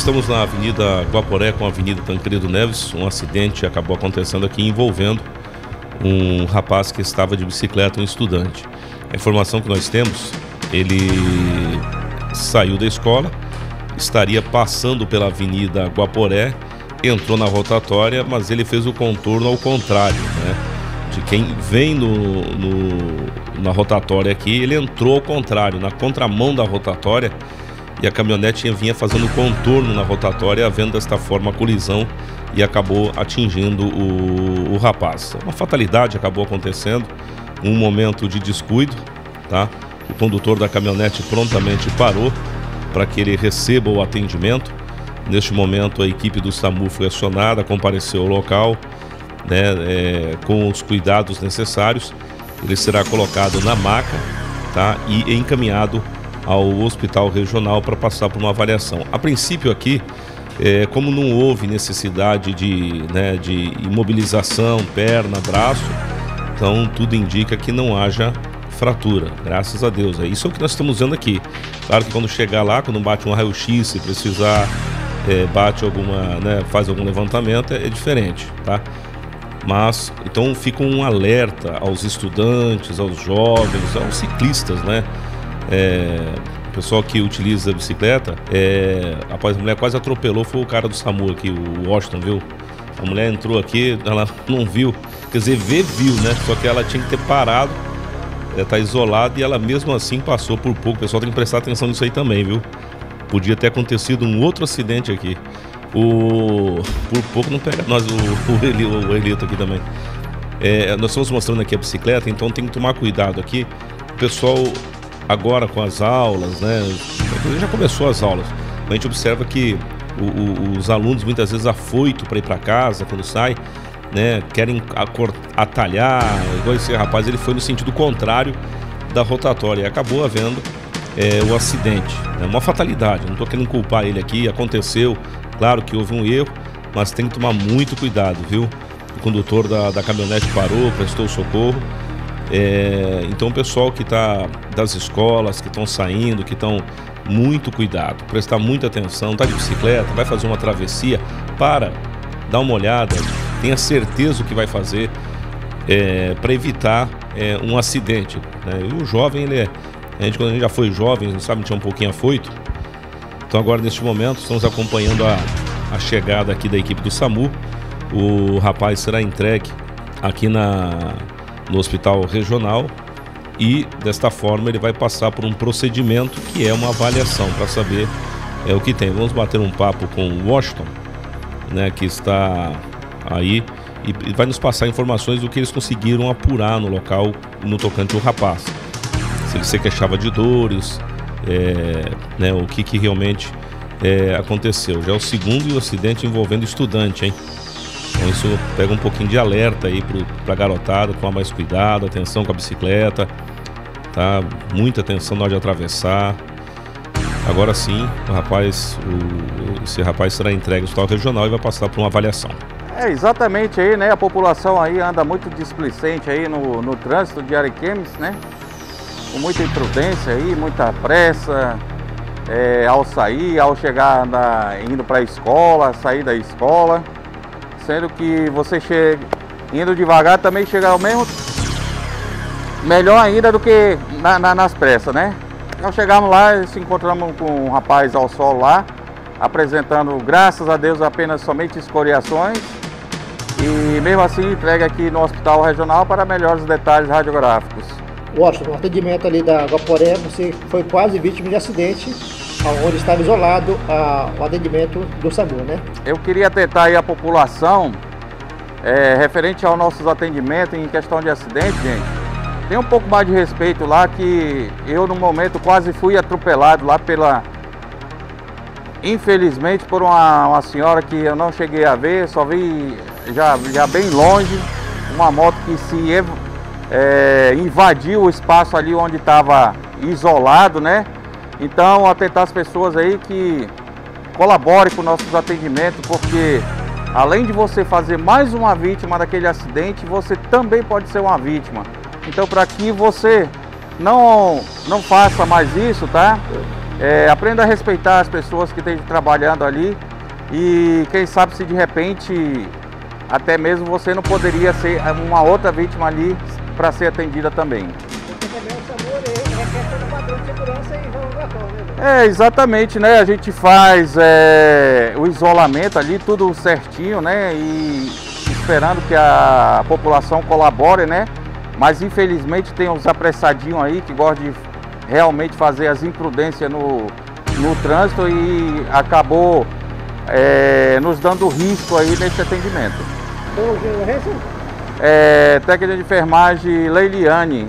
Estamos na Avenida Guaporé com a Avenida Tancredo Neves. Um acidente acabou acontecendo aqui envolvendo um rapaz que estava de bicicleta, um estudante. A informação que nós temos, ele saiu da escola, estaria passando pela Avenida Guaporé, entrou na rotatória, mas ele fez o contorno ao contrário, né? De quem vem no, no na rotatória aqui, ele entrou ao contrário, na contramão da rotatória, e a caminhonete vinha fazendo contorno na rotatória, havendo desta forma a colisão e acabou atingindo o, o rapaz. Uma fatalidade acabou acontecendo, um momento de descuido, tá? O condutor da caminhonete prontamente parou para que ele receba o atendimento. Neste momento, a equipe do SAMU foi acionada, compareceu ao local, né, é, com os cuidados necessários. Ele será colocado na maca tá, e encaminhado ao hospital regional para passar por uma avaliação. A princípio, aqui, é, como não houve necessidade de, né, de imobilização, perna, braço, então tudo indica que não haja fratura, graças a Deus. É isso é o que nós estamos vendo aqui. Claro que quando chegar lá, quando bate um raio-x, se precisar, é, bate alguma, né, faz algum levantamento, é, é diferente, tá? Mas então fica um alerta aos estudantes, aos jovens, aos ciclistas, né? É, o pessoal que utiliza a bicicleta, é, após a mulher quase atropelou, foi o cara do SAMU aqui, o Washington, viu? A mulher entrou aqui, ela não viu, quer dizer, vê, viu, né? Só que ela tinha que ter parado, ela tá isolada e ela mesmo assim passou por pouco. O pessoal tem que prestar atenção nisso aí também, viu? Podia ter acontecido um outro acidente aqui. O. Por pouco não pega. Nós, o, o, Elito aqui também. É, nós estamos mostrando aqui a bicicleta, então tem que tomar cuidado aqui. O pessoal, agora com as aulas, né? Já começou as aulas. A gente observa que o, o, os alunos muitas vezes afoito para ir para casa quando sai, né? Querem atalhar, igual esse rapaz, ele foi no sentido contrário da rotatória e acabou havendo é, o acidente. É uma fatalidade, não estou querendo culpar ele aqui, aconteceu, claro que houve um erro, mas tem que tomar muito cuidado, viu? O condutor da, da caminhonete parou, prestou socorro. É, então o pessoal que está das escolas, que estão saindo, que estão muito cuidado, prestar muita atenção, tá de bicicleta, vai fazer uma travessia, para, dá uma olhada, tenha certeza o que vai fazer é, para evitar é, um acidente. Né? E o jovem, ele é, a gente, quando a gente já foi jovem, sabe, tinha um pouquinho afoito. Então agora neste momento estamos acompanhando a, a chegada aqui da equipe do SAMU. O rapaz será entregue aqui na, no hospital regional e desta forma ele vai passar por um procedimento que é uma avaliação para saber é, o que tem. Vamos bater um papo com o Washington, né, que está aí e, vai nos passar informações do que eles conseguiram apurar no local no tocante ao rapaz. Se ele se queixava de dores, é, né, o que, que realmente é, aconteceu. Já é o segundo acidente envolvendo estudante, hein? Então isso pega um pouquinho de alerta aí para a garotada, tomar mais cuidado, atenção com a bicicleta, tá? Muita atenção na hora de atravessar. Agora sim, o rapaz, o, esse rapaz será entregue ao hospital regional e vai passar por uma avaliação. É, exatamente aí, né? A população aí anda muito displicente aí no, no trânsito de Ariquemes, né? Com muita imprudência aí, muita pressa, é, ao sair, ao chegar na, indo para a escola, sair da escola sendo que você chega indo devagar também chega ao mesmo melhor ainda do que na, na, nas pressas, né? Nós chegamos lá, se encontramos com um rapaz ao sol lá, apresentando, graças a Deus, apenas somente escoriações e mesmo assim entrega aqui no hospital regional para melhores detalhes radiográficos. Washington, o atendimento ali da Guaporé, você foi quase vítima de acidente onde estava isolado a, o atendimento do SAMU, né? Eu queria tentar aí a população, é, referente aos nossos atendimentos em questão de acidente, gente, tem um pouco mais de respeito lá que eu no momento quase fui atropelado lá pela... Infelizmente por uma, uma senhora que eu não cheguei a ver, só vi já, já bem longe, uma moto que se é, invadiu o espaço ali onde estava isolado, né? Então, atentar as pessoas aí que colaborem com nossos atendimentos, porque além de você fazer mais uma vítima daquele acidente, você também pode ser uma vítima. Então, para que você não, não faça mais isso, tá? É, aprenda a respeitar as pessoas que estejam trabalhando ali e quem sabe se de repente até mesmo você não poderia ser uma outra vítima ali para ser atendida também. É, exatamente, né? A gente faz é, o isolamento ali, tudo certinho, né? E esperando que a população colabore, né? Mas infelizmente tem uns apressadinhos aí que gostam de realmente fazer as imprudências no, no trânsito e acabou é, nos dando risco aí nesse atendimento. É, técnica de enfermagem Leiliane.